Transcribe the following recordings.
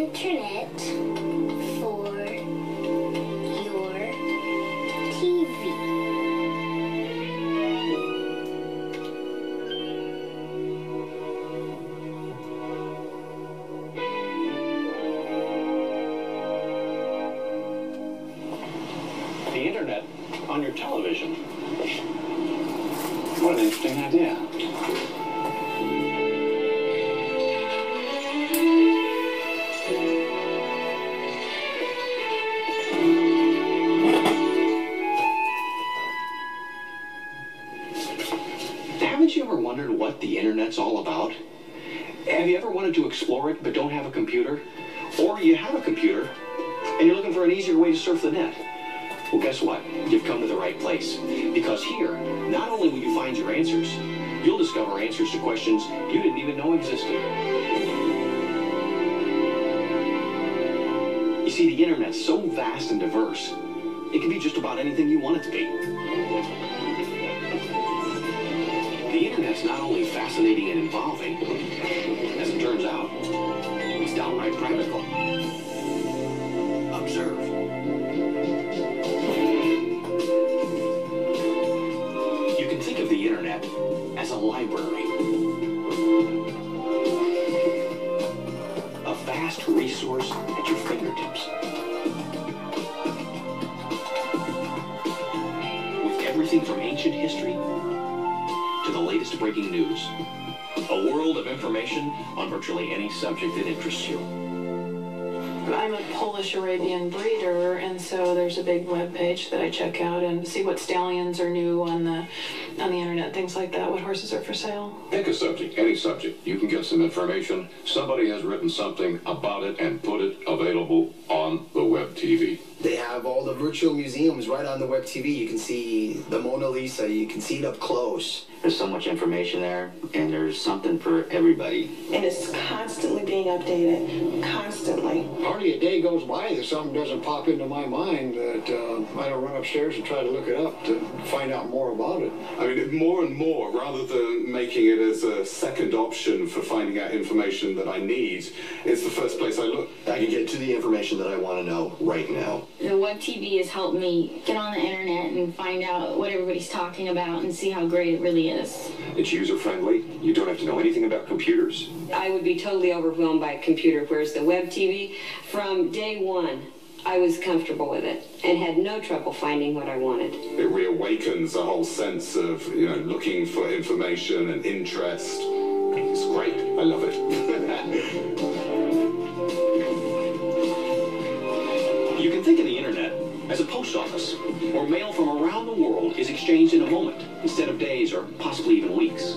internet for the net? Well, guess what? You've come to the right place. Because here, not only will you find your answers, you'll discover answers to questions you didn't even know existed. You see, the internet's so vast and diverse, it can be just about anything you want it to be. The internet's not only fascinating and involving, as it turns out, it's downright practical. Library. A vast resource at your fingertips. With everything from ancient history to the latest breaking news. A world of information on virtually any subject that interests you. I'm a Polish Arabian breeder, and so there's a big web page that I check out and see what stallions are new on the on the internet, things like that. What horses are for sale. Pick a subject, any subject. You can get some information. Somebody has written something about it and put it available on the web TV. They have all the virtual museums right on the web TV. You can see the Mona Lisa. You can see it up close. There's so much information there, and there's something for everybody. and it's constantly being updated, constantly. Hardly a day goes by that something doesn't pop into my mind that uh, I don't run upstairs and try to look it up to find out more about it. I mean, more and more, rather than making it as a second option for finding out information that I need, it's the first place I look. I can get to the information that I want to know right now. The web TV has helped me get on the internet and find out what everybody's talking about and see how great it really is. It's user friendly. You don't have to know anything about computers. I would be totally overwhelmed by a computer, whereas the web TV, from day one, I was comfortable with it and had no trouble finding what I wanted. It reawakens a whole sense of, you know, looking for information and interest. It's great. I love it. Office, where mail from around the world is exchanged in a moment instead of days or possibly even weeks.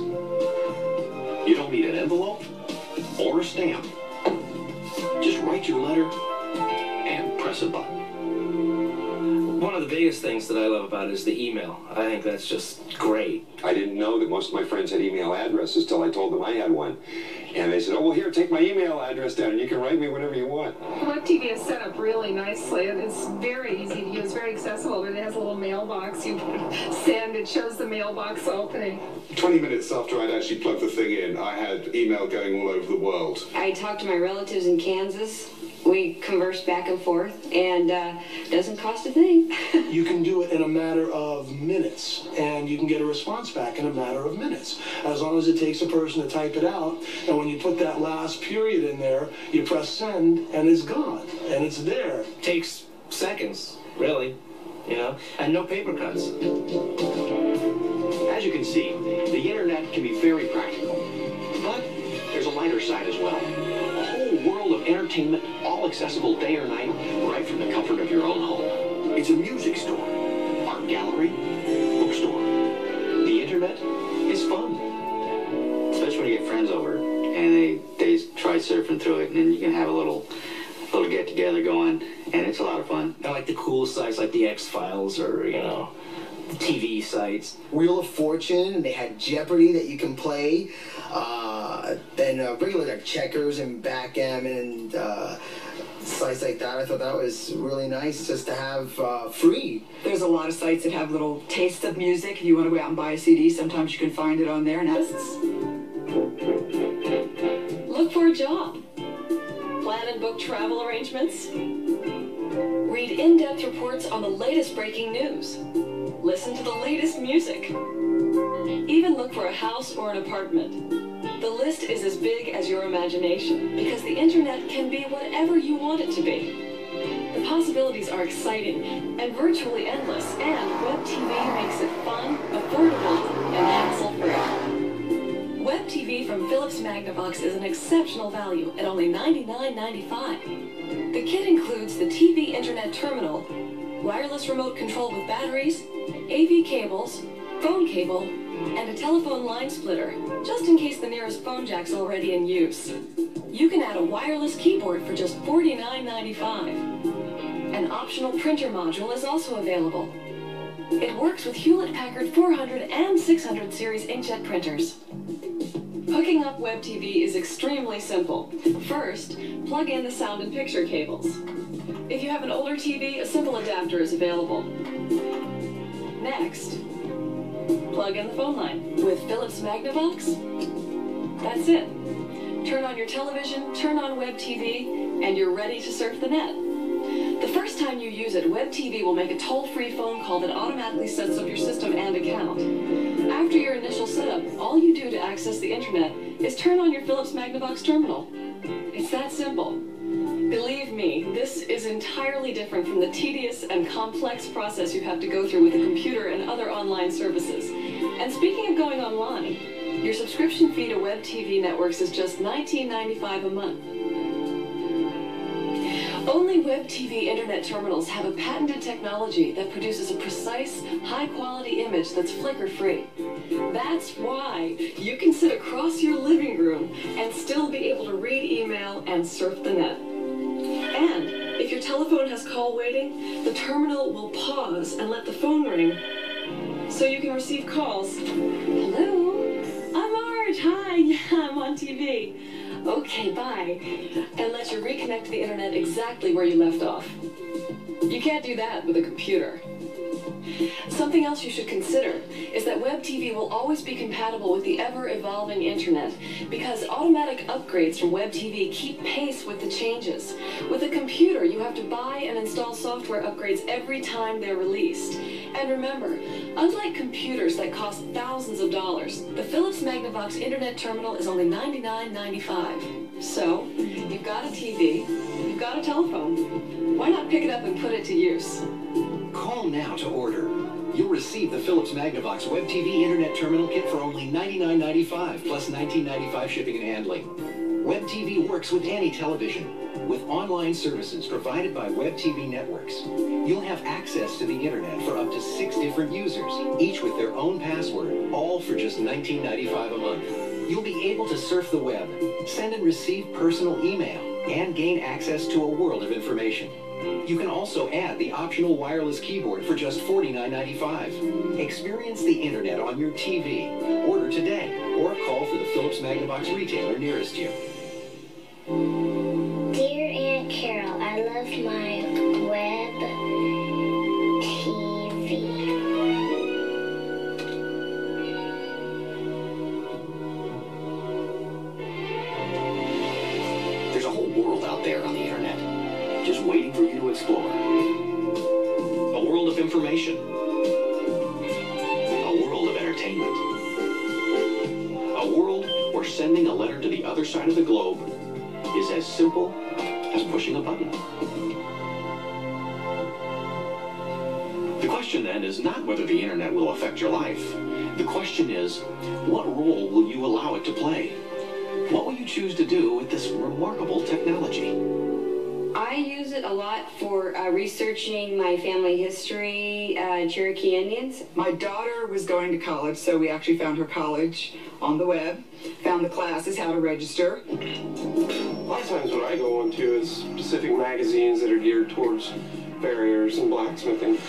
You don't need an envelope or a stamp. Just write your letter and press a button. One of the biggest things that I love about it is the email. I think that's just great. I didn't know that most of my friends had email addresses till I told them I had one. And they said, oh, well, here, take my email address down and you can write me whatever you want. Web TV is set up really nicely and it's very easy to use, very accessible. But it has a little mailbox you send, it shows the mailbox opening. 20 minutes after I'd actually plugged the thing in, I had email going all over the world. I talked to my relatives in Kansas. We converse back and forth, and uh, doesn't cost a thing. You can do it in a matter of minutes, and you can get a response back in a matter of minutes, as long as it takes a person to type it out. And when you put that last period in there, you press send, and it's gone, and it's there. Takes seconds, really, you know, and no paper cuts. As you can see, the internet can be very practical. But there's a lighter side as well. A whole world of entertainment, all accessible day or night, right from the comfort of your own home. It's a music store, art gallery, bookstore. The internet is fun. Especially when you get friends over and they, they try surfing through it, and then you can have a little little get together going, and it's a lot of fun. I like the cool sites like the X Files or you know, the TV sites. Wheel of Fortune, and they had Jeopardy that you can play. Uh, then uh, regular like checkers and backgammon and uh, sites like that. I thought that was really nice just to have uh, free. There's a lot of sites that have little tastes of music. If you want to go out and buy a CD, sometimes you can find it on there. And that's Look for a job. Plan and book travel arrangements? Read in-depth reports on the latest breaking news. Listen to the latest music. Even look for a house or an apartment. The list is as big as your imagination because the internet can be whatever you want it to be. The possibilities are exciting and virtually endless, and Web TV makes it fun, affordable, and hassle-free. Web TV from Philips Magnavox is an exceptional value at only $99.95. The kit includes the TV Internet Terminal, wireless remote control with batteries, AV cables, phone cable, and a telephone line splitter, just in case the nearest phone jack's already in use. You can add a wireless keyboard for just $49.95. An optional printer module is also available. It works with Hewlett-Packard 400 and 600 series inkjet printers. Hooking up Web TV is extremely simple. First, plug in the sound and picture cables. If you have an older TV, a simple adapter is available. Next, plug in the phone line. With Philips Magnavox, that's it. Turn on your television, turn on Web TV, and you're ready to surf the net. The first time you use it, Web TV will make a toll-free phone call that automatically sets up your system and account. After your initial setup, all you do to access the internet is turn on your Philips Magnavox terminal. It's that simple. Believe me, this is entirely different from the tedious and complex process you have to go through with a computer and other online services. And speaking of going online, your subscription fee to Web TV networks is just $19.95 a month. Only Web TV internet terminals have a patented technology that produces a precise, high-quality image that's flicker-free. That's why you can sit across your living room and still be able to read email and surf the net. And if your telephone has call waiting, the terminal will pause and let the phone ring so you can receive calls. Hello? I'm Marge. Hi. Yeah, I'm on TV. Okay, bye. And let you reconnect to the internet exactly where you left off. You can't do that with a computer. Something else you should consider is that Web TV will always be compatible with the ever-evolving internet because automatic upgrades from Web TV keep pace with the changes. With a computer, you have to buy and install software upgrades every time they're released. And remember, unlike computers that cost thousands of dollars, the Philips Magnavox Internet Terminal is only $99.95. So, you've got a TV, you've got a telephone. Why not pick it up and put it to use? Call now to order. You'll receive the Philips Magnavox Web TV Internet Terminal Kit for only $99.95 plus $19.95 shipping and handling. Web TV works with any television. With online services provided by Web TV networks, you'll have access to the internet for up to six different users, each with their own password, all for just $19.95 a month. You'll be able to surf the web, send and receive personal email, and gain access to a world of information. You can also add the optional wireless keyboard for just $49.95. Experience the internet on your TV. Order today or call for the Philips Magnavox retailer nearest you. Internet will affect your life. The question is, what role will you allow it to play? What will you choose to do with this remarkable technology? I use it a lot for uh, researching my family history, uh, Cherokee Indians. My daughter was going to college, so we actually found her college on the web, found the classes, how to register. A lot of times what I go onto is specific magazines that are geared towards farriers and blacksmithing.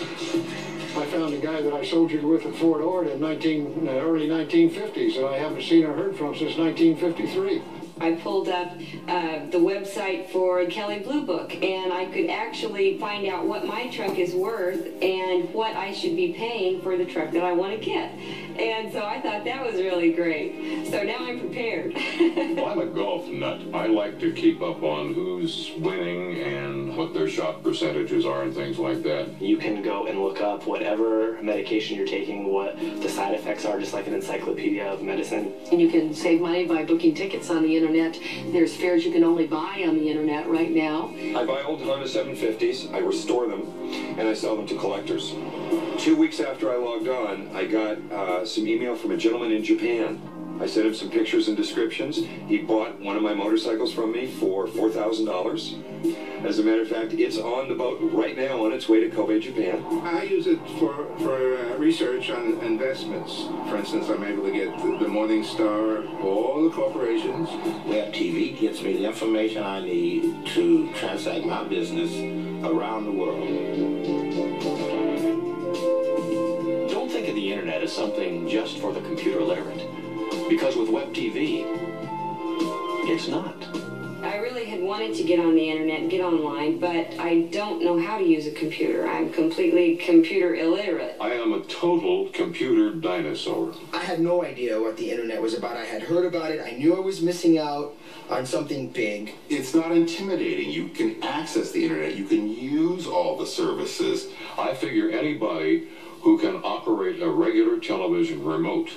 I found a guy that I soldiered with at Fort Ord in 19, uh, early 1950s that I haven't seen or heard from since 1953. I pulled up uh, the website for Kelley Blue Book, and I could actually find out what my truck is worth and what I should be paying for the truck that I want to get. And so I thought that was really great. So now I'm prepared. well, I'm a golf nut. I like to keep up on who's winning and what their shot percentages are and things like that. You can go and look up whatever medication you're taking, what the side effects are, just like an encyclopedia of medicine. And you can save money by booking tickets on the internet. There's fares you can only buy on the internet right now. I buy old Honda 750s, I restore them, and I sell them to collectors. Two weeks after I logged on, I got uh, some email from a gentleman in Japan. I sent him some pictures and descriptions. He bought one of my motorcycles from me for $4,000. As a matter of fact, it's on the boat right now on its way to Kobe, Japan. I use it for, for uh, research on investments. For instance, I'm able to get the, the Morningstar, all the corporations. Web TV gets me the information I need to transact my business around the world. Don't think of the internet as something just for the computer literate. Because with Web TV, it's not. I really had wanted to get on the internet and get online, but I don't know how to use a computer. I'm completely computer illiterate. I am a total computer dinosaur. I had no idea what the internet was about. I had heard about it. I knew I was missing out on something big. It's not intimidating. You can access the internet. You can use all the services. I figure anybody who can operate a regular television remote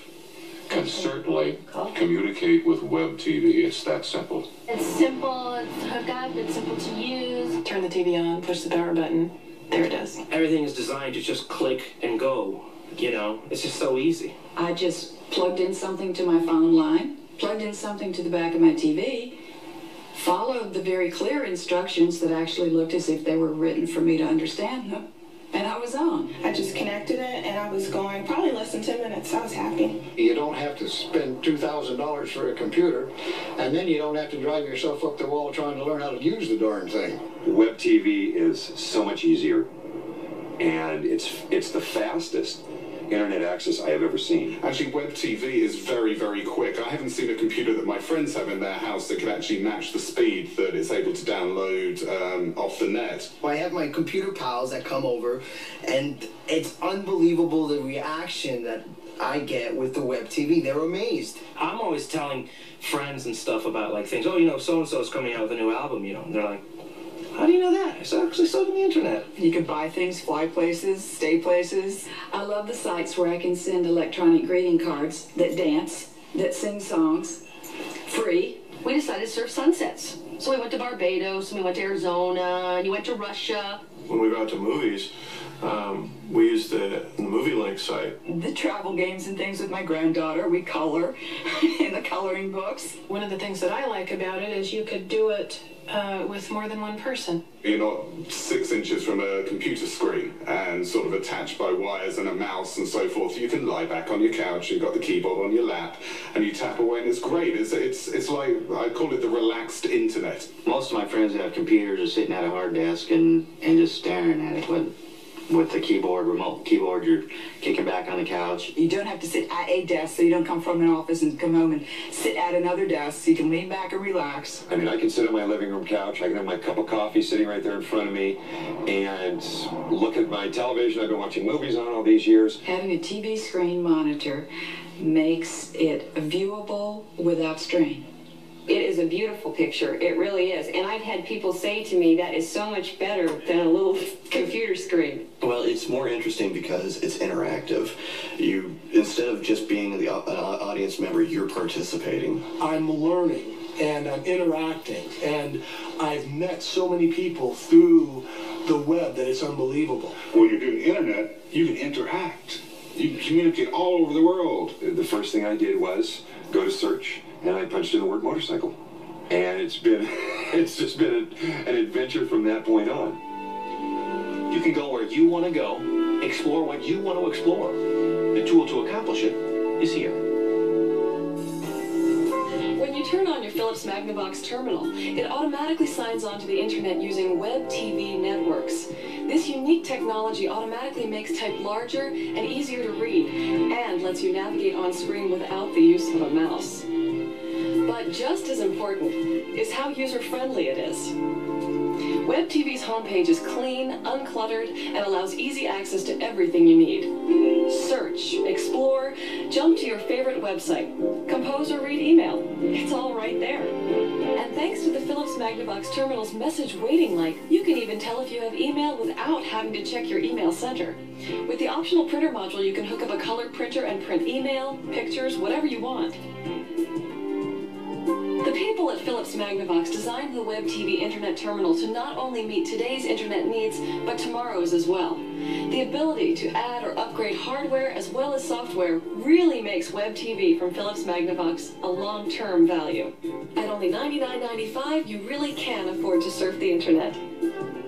can certainly communicate with web TV. It's that simple. It's simple to hook up, it's simple to use. Turn the TV on, push the power button. There it is. Everything is designed to just click and go. You know, it's just so easy. I just plugged in something to my phone line, plugged in something to the back of my TV, followed the very clear instructions that actually looked as if they were written for me to understand them, and I was on. I just connected it and I was going probably less than 10 minutes. I was happy. You don't have to spend $2,000 for a computer, and then you don't have to drive yourself up the wall trying to learn how to use the darn thing. Web TV is so much easier, and it's it's the fastest internet access I have ever seen. Actually, web TV is very, very quick. I haven't seen a computer that my friends have in their house that can actually match the speed that it's able to download um, off the net. I have my computer pals that come over, and it's unbelievable the reaction that I get with the web TV. They're amazed. I'm always telling friends and stuff about like things. Oh, you know, so and so is coming out with a new album. You know, and they're like, "How do you know that?" It's actually sold on the internet. You can buy things, fly places, stay places. I love the sites where I can send electronic greeting cards that dance, that sing songs, free. We decided to surf sunsets. So we went to Barbados, and we went to Arizona, and you went to Russia. When we go out to movies, um, we use the, the Movie Link site. The travel games and things with my granddaughter, we color in the coloring books. One of the things that I like about it is you could do it uh, with more than one person. You're not six inches from a computer screen and sort of attached by wires and a mouse and so forth. You can lie back on your couch, you've got the keyboard on your lap, and you tap away, and it's great. It's, it's, it's like, I call it the relaxed internet. Most of my friends that have computers are sitting at a hard desk and, and just staring at it. With, with the keyboard, remote keyboard, you're kicking back on the couch. You don't have to sit at a desk, so you don't come from an office and come home and sit at another desk. So you can lean back and relax. I mean, I can sit on my living room couch. I can have my cup of coffee sitting right there in front of me and look at my television. I've been watching movies on all these years. Having a TV screen monitor makes it viewable without strain. It is a beautiful picture. It really is. And I've had people say to me that is so much better than a little computer screen. Well, it's more interesting because it's interactive. You instead of just being the au- uh, audience member, you're participating. I'm learning and I'm interacting and I've met so many people through the web that it's unbelievable. When you're doing the internet, you can interact. You can communicate all over the world. The first thing I did was go to search and I punched in the word motorcycle. And it's been, it's just been an adventure from that point on. You can go where you want to go, explore what you want to explore. The tool to accomplish it is here. Philips Magnavox terminal, it automatically signs on to the internet using Web TV networks. This unique technology automatically makes type larger and easier to read and lets you navigate on screen without the use of a mouse. But just as important is how user-friendly it is. WebTV's homepage is clean, uncluttered, and allows easy access to everything you need. Search, explore, jump to your favorite website, compose Magnavox Terminal's message waiting light, you can even tell if you have email without having to check your email center. With the optional printer module, you can hook up a color printer and print email, pictures, whatever you want. The people at Philips Magnavox designed the Web TV Internet Terminal to not only meet today's Internet needs, but tomorrow's as well. The ability to add or upgrade hardware as well as software really makes Web TV from Philips Magnavox a long-term value. At only $99.95, you really can afford to surf the Internet.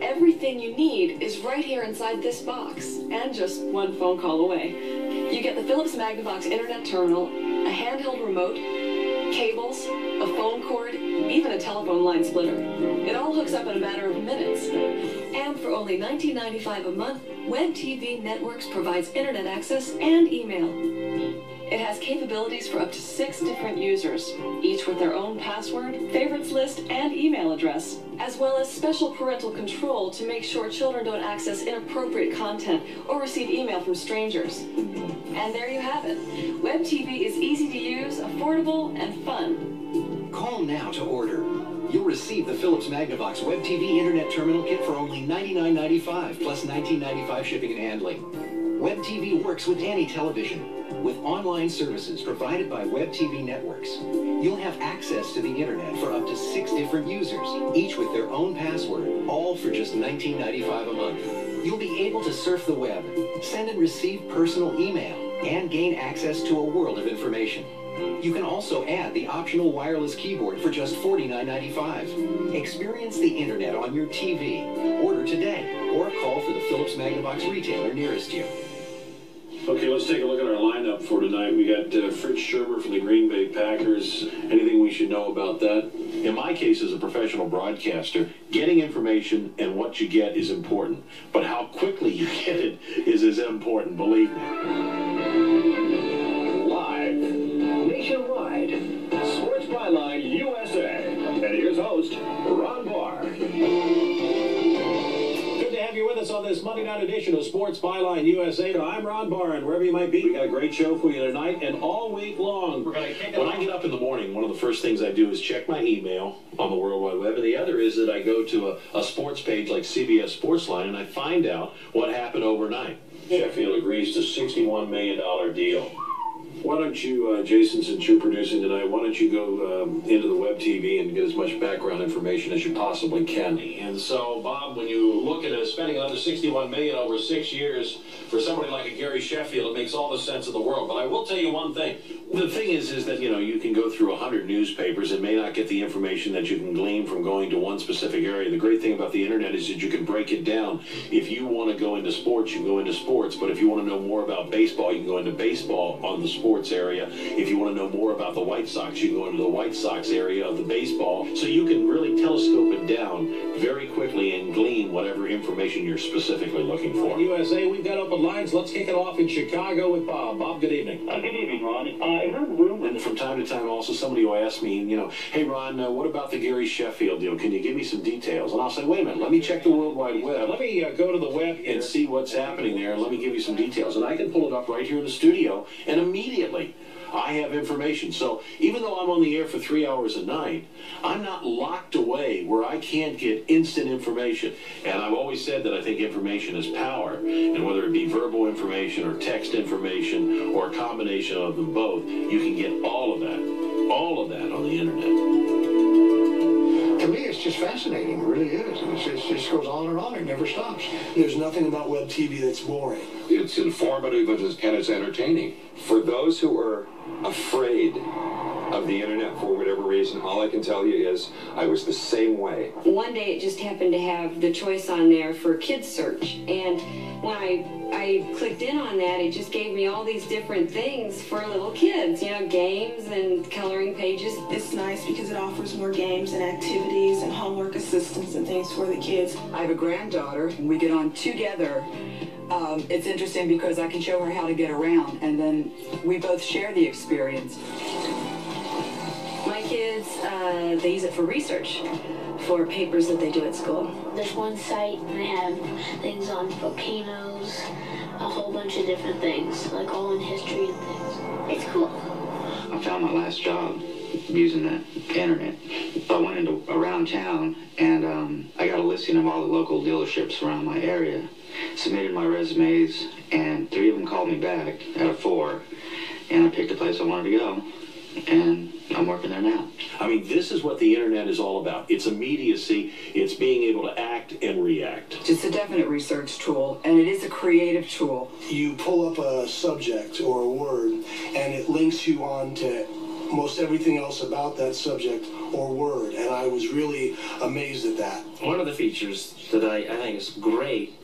Everything you need is right here inside this box, and just one phone call away. You get the Philips Magnavox Internet Terminal, a handheld remote, cables, a phone cord, even a telephone line splitter. It all hooks up in a matter of minutes. And for only $19.95 a month, Web TV Networks provides internet access and email. It has capabilities for up to six different users, each with their own password, favorites list, and email address, as well as special parental control to make sure children don't access inappropriate content or receive email from strangers. And there you have it. Web TV is easy to use, affordable, and fun. Call now to order. You'll receive the Philips Magnavox Web TV Internet Terminal Kit for only $99.95 plus $19.95 shipping and handling. Web TV works with any television. With online services provided by Web TV Networks, you'll have access to the internet for up to six different users, each with their own password, all for just $19.95 a month. You'll be able to surf the web, send and receive personal email, and gain access to a world of information. You can also add the optional wireless keyboard for just $49.95. Experience the internet on your TV. Order today or call for the Philips Magnavox retailer nearest you. Okay, let's take a look at our lineup for tonight. We got uh, Fritz Shurmur from the Green Bay Packers. Anything we should know about that? In my case, as a professional broadcaster, getting information and what you get is important. But how quickly you get it is as important, believe me. This Monday night edition of Sports Byline USA. I'm Ron Barr, and wherever you might be, we got a great show for you tonight and all week long. We're going to When. I get up in the morning, one of the first things I do is check my email on the World Wide Web, and the other is that I go to a, a sports page like CBS Sportsline and I find out what happened overnight. Sheffield agrees to $61 million deal. Why don't you, uh, Jason, since you're producing tonight, why don't you go um, into the web TV and get as much background information as you possibly can? And so, Bob, when you look at spending another 61 million over six years for somebody like a Gary Sheffield, it makes all the sense in the world. But I will tell you one thing: the thing is, is that you know you can go through 100 newspapers and may not get the information that you can glean from going to one specific area. The great thing about the internet is that you can break it down. If you want to go into sports, you can go into sports. But if you want to know more about baseball, you can go into baseball on the sports area. If you want to know more about the White Sox, you can go into the White Sox area of the baseball. So you can really telescope it down very quickly and glean whatever information you're specifically looking for. USA, we've got open lines. Let's kick it off in Chicago with Bob. Bob, good evening. Uh, good evening, Ron. Uh, I heard rumor, and from time to time also somebody will ask me, you know, hey, Ron, uh, what about the Gary Sheffield deal? Can you give me some details? And I'll say, wait a minute, let me check the World Wide Web. Let me uh, go to the web and see what's happening there, let me give you some details. And I can pull it up right here in the studio, and immediately I have information. So even though I'm on the air for three hours a night, I'm not locked away where I can't get instant information. And I've always said that I think information is power. And whether it be verbal information or text information or a combination of them both, you can get all of that, all of that on the internet. Just fascinating. It really is. It just goes on and on. It never stops. There's nothing about web TV that's boring. It's informative and it's entertaining. For those who are afraid of the internet for whatever reason, all I can tell you is I was the same way. One day it just happened to have the choice on there for kids search. And when I I clicked in on that, it just gave me all these different things for little kids, you know, games and coloring pages. It's nice because it offers more games and activities and homework assistance and things for the kids. I have a granddaughter, and we get on together. Um, it's interesting because I can show her how to get around, and then we both share the experience. My kids kids, uh, they use it for research for papers that they do at school. There's one site and they have things on volcanoes, a whole bunch of different things, like all in history and things. It's cool. I found my last job using the internet. I went into around town and um, I got a listing of all the local dealerships around my area. Submitted my resumes and three of them called me back out of four. And I picked the place I wanted to go. And I'm working there now. I mean, this is what the internet is all about. It's immediacy. It's being able to act and react. It's a definite research tool, and it is a creative tool. You pull up a subject or a word, and it links you on to most everything else about that subject or word, and I was really amazed at that. One of the features that I, I think is great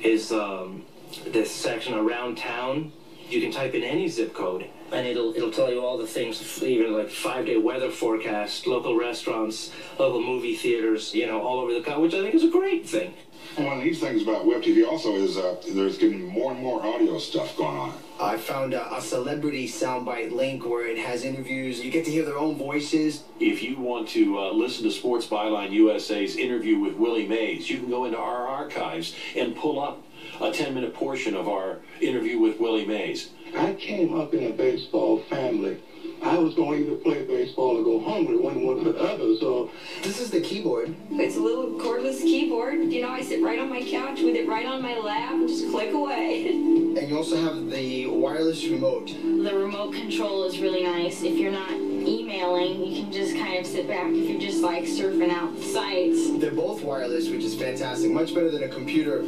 is um, this section around town. You can type in any zip code, and it'll it'll tell you all the things, even like five day weather forecast, local restaurants, local movie theaters, you know, all over the country, which I think is a great thing. And one of these things about web TV also is uh, there's getting more and more audio stuff going on. I found a, a celebrity soundbite link where it has interviews. You get to hear their own voices. If you want to uh, listen to Sports Byline USA's interview with Willie Mays, you can go into our archives and pull up a 10 minute portion of our interview with Willie Mays. I came up in a baseball family. I was going to either play baseball or go home with one, one or the other, so. This is the keyboard. It's a little cordless keyboard. You know, I sit right on my couch with it right on my lap and just click away. And you also have the wireless remote. The remote control is really nice. If you're not emailing, you can just kind of sit back if you're just like surfing out the sites. They're both wireless, which is fantastic. Much better than a computer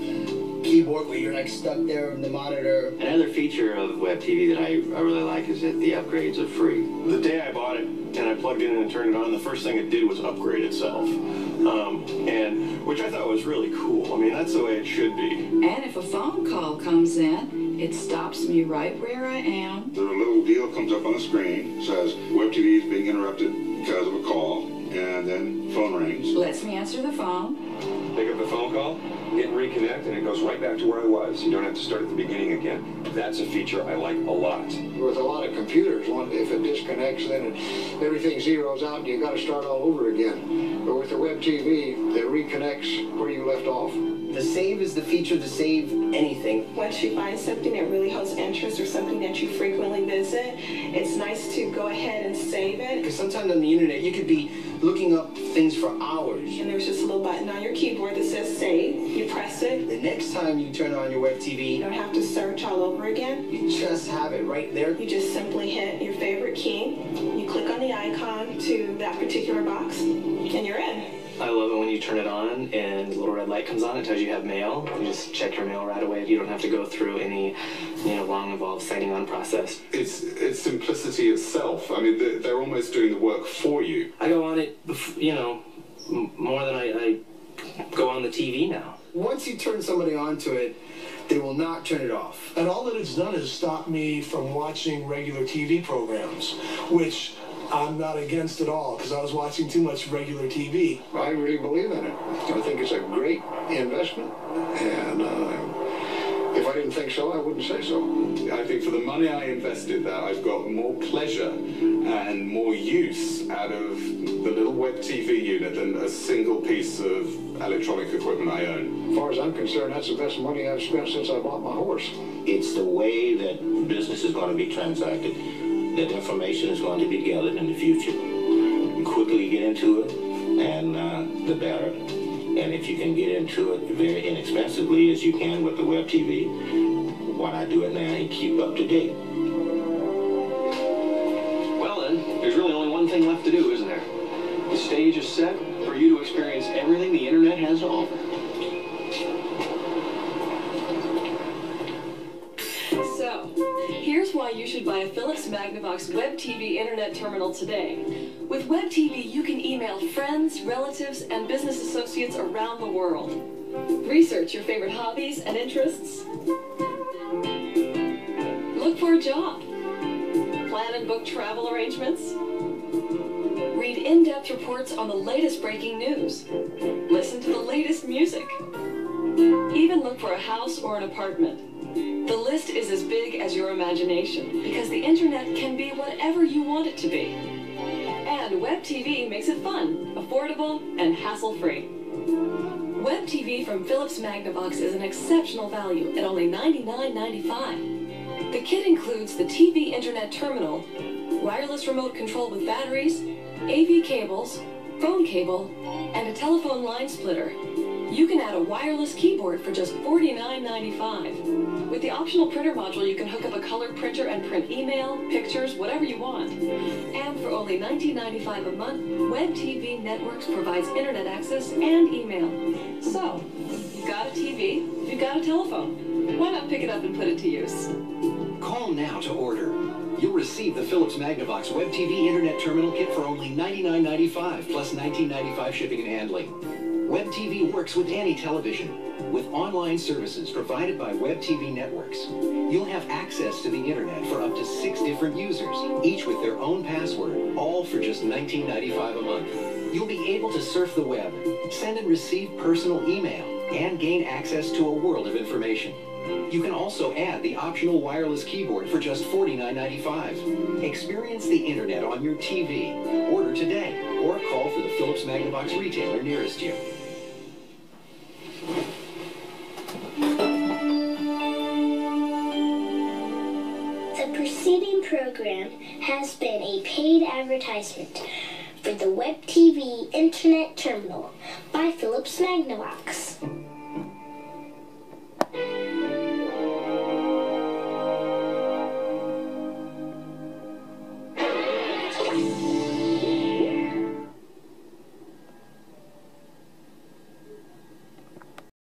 keyboard where you're like stuck there in the monitor. Another feature of Web TV that I, I really like is that the upgrades are free. The day I bought it and I plugged it in and turned it on, the first thing it did was upgrade itself. Um, and which I thought was really cool. I mean, that's the way it should be. And if a phone call comes in, it stops me right where I am. The little deal comes up on the screen, says Web TV is being interrupted because of a call, and then phone rings. Lets me answer the phone. Pick up the phone call, hit reconnect, and it goes right back to where I was. You don't have to start at the beginning again. That's a feature I like a lot. With a lot of computers, one, if it disconnects, then it, everything zeroes out and you got to start all over again. But with the web TV, it reconnects where you left off. The save is the feature to save anything. Once you find something that really holds interest or something that you frequently visit, it's nice to go ahead and save it. Because sometimes on the internet, you could be looking up things for hours. And there's just a little button on your keyboard that says save. You press it. The next time you turn on your web TV, You don't have to search all over again. you just have it right there. You just simply hit your favorite key. You click on the icon to that particular box, and you're in. I love it when you turn it on and the little red light comes on. It tells you you have mail. You just check your mail right away. You don't have to go through any, you know, long involved signing on process. It's it's simplicity itself. I mean, they're, they're almost doing the work for you. I go on it, you know, more than I, I go on the TV now. Once you turn somebody onto it, they will not turn it off. And all that it's done is stop me from watching regular TV programs, which I'm not against at all because I was watching too much regular TV. I really believe in it. I think it's a great investment, and uh, if I didn't think so, I wouldn't say so. I think for the money I invested there, I've got more pleasure and more use out of the little web TV unit than a single piece of electronic equipment I own. As far as I'm concerned, that's the best money I've spent since I bought my horse. It's the way that business is going to be transacted, that information is going to be gathered in the future. You quickly get into it, and uh, the better. And if you can get into it very inexpensively as you can with the web TV, why not do it now and keep up to date? Well then, there's really only one thing left to do, isn't there? The stage is set for you to experience everything the internet has to offer. Why you should buy a Philips Magnavox Web TV Internet Terminal today. With Web TV, you can email friends, relatives, and business associates around the world. Research your favorite hobbies and interests. Look for a job. Plan and book travel arrangements. Read in-depth reports on the latest breaking news. Listen to the latest music. Even look for a house or an apartment. The list is as big as your imagination because the internet can be whatever you want it to be. And Web TV makes it fun, affordable, and hassle-free. Web TV from Philips Magnavox is an exceptional value at only $99.95. The kit includes the TV Internet terminal, wireless remote control with batteries, AV cables, phone cable, and a telephone line splitter. You can add a wireless keyboard for just $49.95. With the optional printer module, you can hook up a color printer and print email, pictures, whatever you want. And for only $19.95 a month, Web TV Networks provides internet access and email. So, you've got a TV, you've got a telephone. Why not pick it up and put it to use? Call now to order. You'll receive the Philips Magnavox Web TV Internet Terminal Kit for only $99.95 plus $19.95 shipping and handling. Web TV works with any television. With online services provided by Web TV Networks, you'll have access to the internet for up to six different users, each with their own password, all for just $19.95 a month. You'll be able to surf the web, send and receive personal email, and gain access to a world of information. You can also add the optional wireless keyboard for just $49.95. Experience the internet on your TV. Order today or call for the Philips Magnavox retailer nearest you. Program has been a paid advertisement for the Web TV Internet Terminal by Philips Magnavox.